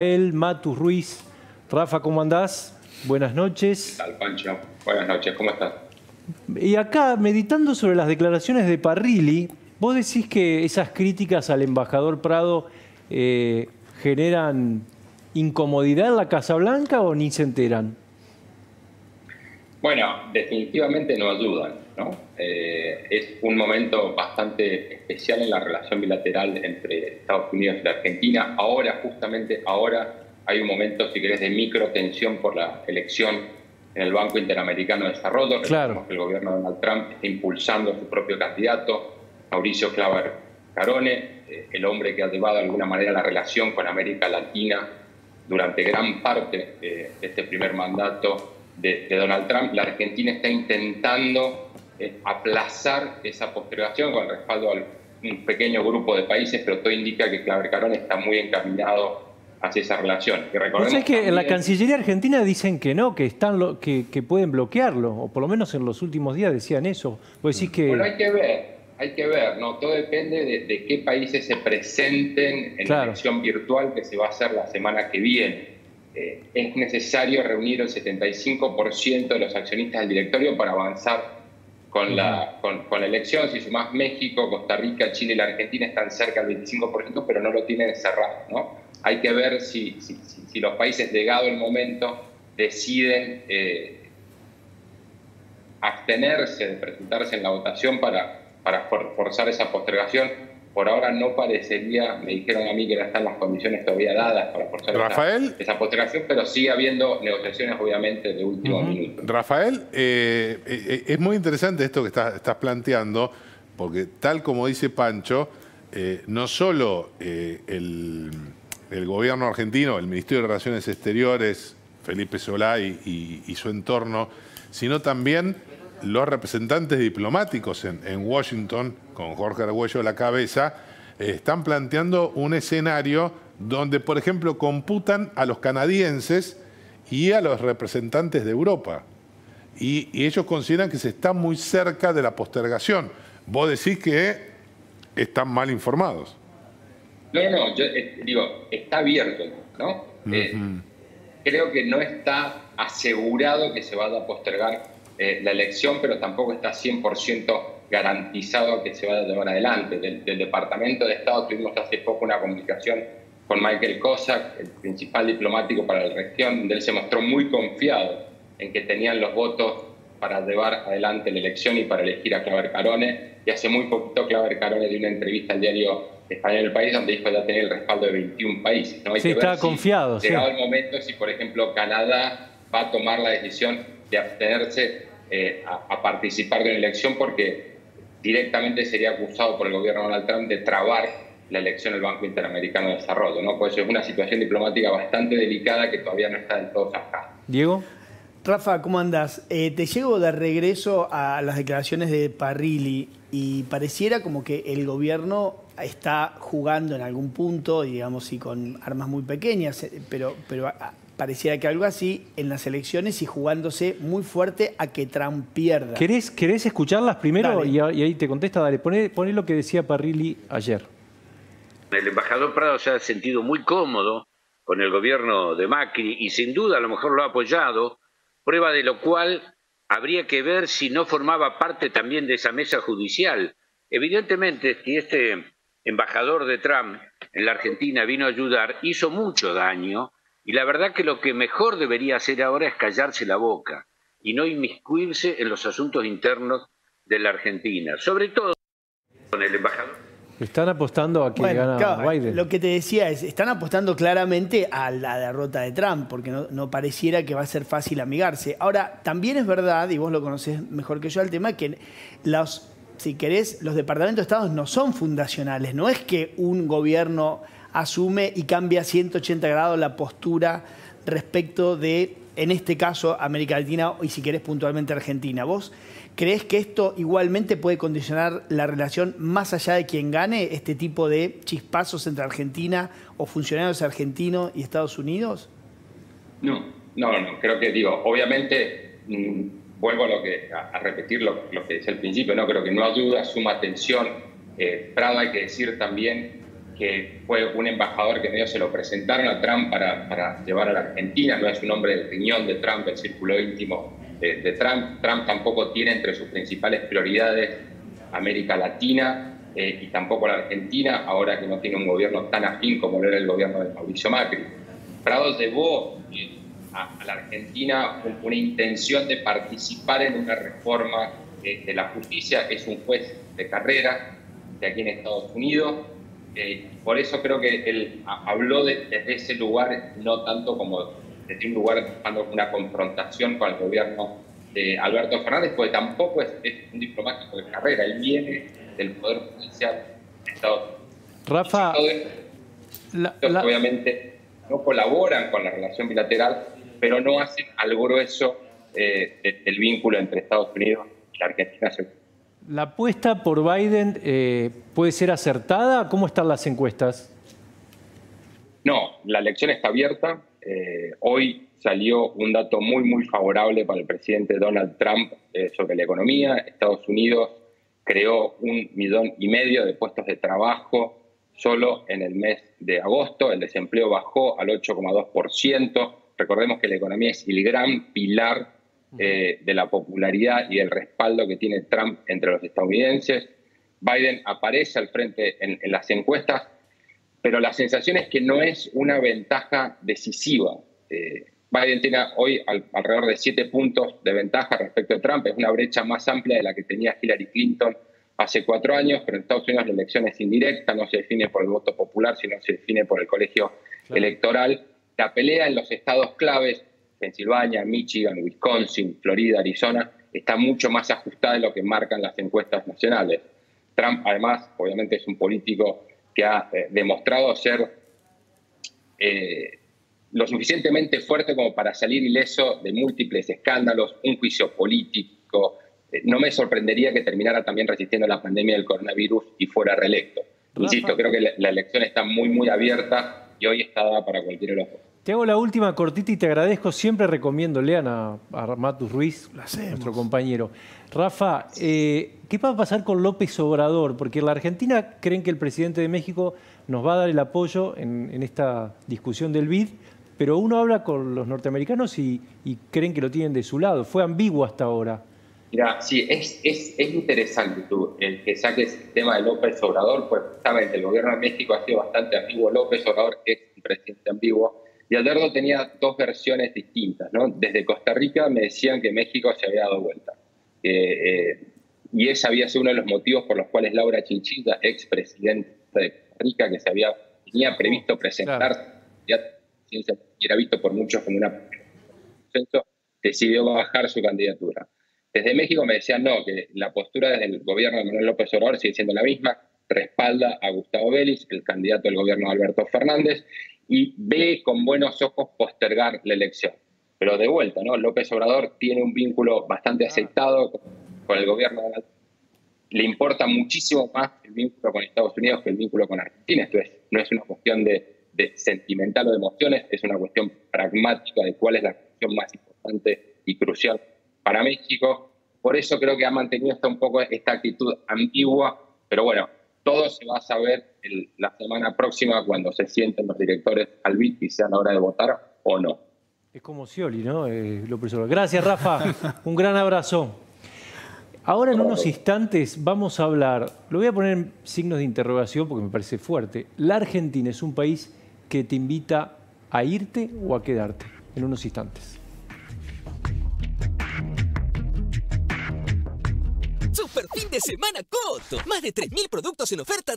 El Matus Ruiz. Rafa, ¿cómo andás? Buenas noches. ¿Qué tal, Pancho? Buenas noches, ¿cómo estás? Y acá, meditando sobre las declaraciones de Parrilli, vos decís que esas críticas al embajador Prado eh, generan incomodidad en la Casa Blanca o ni se enteran? Bueno, definitivamente no ayudan. ¿no? Eh, es un momento bastante especial en la relación bilateral entre Estados Unidos y la Argentina. Ahora, justamente ahora, hay un momento, si querés, de micro tensión por la elección en el Banco Interamericano de Desarrollo. Claro. que el gobierno de Donald Trump está impulsando a su propio candidato, Mauricio Claver Carone, eh, el hombre que ha llevado de alguna manera la relación con América Latina durante gran parte de este primer mandato de, Donald Trump. La Argentina está intentando eh, aplazar esa postergación con el respaldo a un pequeño grupo de países, pero todo indica que Claver Carón está muy encaminado hacia esa relación. Y que en la Cancillería Argentina dicen que no, que están que, pueden bloquearlo, o por lo menos en los últimos días decían eso. que... Bueno, hay que ver, hay que ver, ¿no? Todo depende de, qué países se presenten en la elección virtual que se va a hacer la semana que viene. Eh, es necesario reunir el 75% de los accionistas del directorio para avanzar con la, con, la elección. Si sumás México, Costa Rica, Chile y la Argentina están cerca del 25%, pero no lo tienen cerrado. ¿no? Hay que ver si, si, los países, llegado el momento, deciden eh, abstenerse de presentarse en la votación para, para forzar esa postergación por ahora no parecería, me dijeron a mí que no están las condiciones todavía dadas para forzar Rafael, esa, postergación, pero sigue habiendo negociaciones obviamente de último minuto. Rafael, eh, eh, es muy interesante esto que estás, planteando, porque tal como dice Pancho, eh, no solo el, gobierno argentino, el Ministerio de Relaciones Exteriores, Felipe Solá y, su entorno, sino también los representantes diplomáticos en, en Washington con Jorge Argüello a la cabeza, eh, están planteando un escenario donde, por ejemplo, computan a los canadienses y a los representantes de Europa. Y, ellos consideran que se está muy cerca de la postergación. Vos decís que están mal informados. No, no, yo eh, digo, está abierto, ¿no? Eh, creo que no está asegurado que se vaya a postergar la elección, pero tampoco está 100% garantizado que se va a llevar adelante. Del, Departamento de Estado tuvimos hace poco una comunicación con Michael Cossack, el principal diplomático para la región, donde él se mostró muy confiado en que tenían los votos para llevar adelante la elección y para elegir a Claver Carone. Y hace muy poquito Claver Carone dio una entrevista al diario Español El País, donde dijo ya tener el respaldo de 21 países. ¿no? Hay sí, estaba confiado. Llegado el momento, si por ejemplo Canadá va a tomar la decisión de abstenerse eh, a participar de una elección porque directamente sería acusado por el gobierno de Donald Trump de trabar la elección del Banco Interamericano de Desarrollo. ¿no? Pues es una situación diplomática bastante delicada que todavía no está del todo acá. Diego. Rafa, ¿cómo andas? Eh, te llego de regreso a las declaraciones de Parrilli y pareciera como que el gobierno está jugando en algún punto, digamos, y con armas muy pequeñas, eh, pero, pero pareciera que algo así en las elecciones y jugándose muy fuerte a que Trump pierda. ¿Querés, querés escucharlas primero y, ahí te contesta? Dale, poné, lo que decía Parrilli ayer. El embajador Prado se ha sentido muy cómodo con el gobierno de Macri y sin duda a lo mejor lo ha apoyado, prueba de lo cual habría que ver si no formaba parte también de esa mesa judicial. Evidentemente, si este embajador de Trump en la Argentina vino a ayudar, hizo mucho daño y la verdad que lo que mejor debería hacer ahora es callarse la boca y no inmiscuirse en los asuntos internos de la Argentina, sobre todo con el embajador. Están apostando a que gana Biden. Lo que te decía es, están apostando claramente a la derrota de Trump, porque no, pareciera que va a ser fácil amigarse. Ahora, también es verdad, y vos lo conocés mejor que yo, el tema que los, si querés, los departamentos de Estado no son fundacionales. No es que un gobierno asume y cambia 180 grados la postura respecto de, en este caso, América Latina y si querés puntualmente Argentina. ¿Vos crees que esto igualmente puede condicionar la relación más allá de quien gane este tipo de chispazos entre Argentina o funcionarios argentinos y Estados Unidos? No, no, no, creo que digo, obviamente mm, vuelvo a, repetir lo, que es el principio, no creo que no ayuda, suma atención. Eh, Prado hay que decir también que fue un embajador que medio se lo presentaron a Trump para, para llevar a la Argentina, no es un hombre del riñón de Trump, el círculo íntimo de, Trump. Trump tampoco tiene entre sus principales prioridades América Latina eh, y tampoco la Argentina, ahora que no tiene un gobierno tan afín como lo era el gobierno de Mauricio Macri. Prado llevó eh, a, la Argentina una intención de participar en una reforma eh, de la justicia, es un juez de carrera de aquí en Estados Unidos, eh, por eso creo que él habló desde ese lugar, no tanto como desde un lugar buscando una confrontación con el gobierno de Alberto Fernández, porque tampoco es, un diplomático de carrera, él viene del Poder Judicial de Estados Unidos. Rafa, obviamente no colaboran con la relación bilateral, pero no hacen al grueso eh, del vínculo entre Estados Unidos y la Argentina. ¿La apuesta por Biden eh, puede ser acertada? ¿Cómo están las encuestas? No, la elección está abierta. Eh, hoy salió un dato muy, muy favorable para el presidente Donald Trump eh, sobre la economía. Estados Unidos creó un millón y medio de puestos de trabajo solo en el mes de agosto. El desempleo bajó al 8,2%. Recordemos que la economía es el gran pilar eh, de la popularidad y el respaldo que tiene Trump entre los estadounidenses. Biden aparece al frente en, las encuestas, pero la sensación es que no es una ventaja decisiva. Eh, Biden tiene hoy alrededor de siete puntos de ventaja respecto a Trump, es una brecha más amplia de la que tenía Hillary Clinton hace cuatro años, pero en Estados Unidos la elección es indirecta, no se define por el voto popular, sino se define por el colegio electoral. La pelea en los estados claves Pensilvania, Michigan, Wisconsin, Florida, Arizona, está mucho más ajustada de lo que marcan las encuestas nacionales. Trump, además, obviamente es un político que ha eh, demostrado ser eh, lo suficientemente fuerte como para salir ileso de múltiples escándalos, un juicio político. Eh, no me sorprendería que terminara también resistiendo la pandemia del coronavirus y fuera reelecto. Insisto, creo que la, elección está muy, muy abierta y hoy está dada para cualquier de te hago la última cortita y te agradezco. Siempre recomiendo, lean a, Matus Ruiz, nuestro compañero. Rafa, eh, ¿qué va a pasar con López Obrador? Porque en la Argentina creen que el presidente de México nos va a dar el apoyo en, esta discusión del BID, pero uno habla con los norteamericanos y, creen que lo tienen de su lado. Fue ambiguo hasta ahora. Mira, sí, es, es, interesante tú, el que saques el tema de López Obrador, pues justamente el gobierno de México ha sido bastante ambiguo. López Obrador es un presidente ambiguo y Alberto tenía dos versiones distintas. ¿no? Desde Costa Rica me decían que México se había dado vuelta. Eh, y ese había sido uno de los motivos por los cuales Laura Chinchilla, expresidenta de Costa Rica, que se había tenía previsto presentar, ya era visto por muchos como una decidió bajar su candidatura. Desde México me decían no, que la postura desde el gobierno de Manuel López Obrador sigue siendo la misma, respalda a Gustavo Vélez, el candidato del gobierno de Alberto Fernández, y ve con buenos ojos postergar la elección. Pero de vuelta, ¿no? López Obrador tiene un vínculo bastante ah. aceptado con el gobierno de le importa muchísimo más el vínculo con Estados Unidos que el vínculo con Argentina. Esto es, no es una cuestión de, sentimental o de emociones, es una cuestión pragmática de cuál es la cuestión más importante y crucial para México. Por eso creo que ha mantenido hasta un poco esta actitud ambigua, pero bueno, todo se va a saber la semana próxima cuando se sienten los directores al BIT y sea la hora de votar o no. Es como Scioli, ¿no? Eh, Gracias, Rafa. Un gran abrazo. Ahora en unos instantes vamos a hablar, lo voy a poner en signos de interrogación porque me parece fuerte. La Argentina es un país que te invita a irte o a quedarte en unos instantes. De semana Coto. Más de 3.000 productos en oferta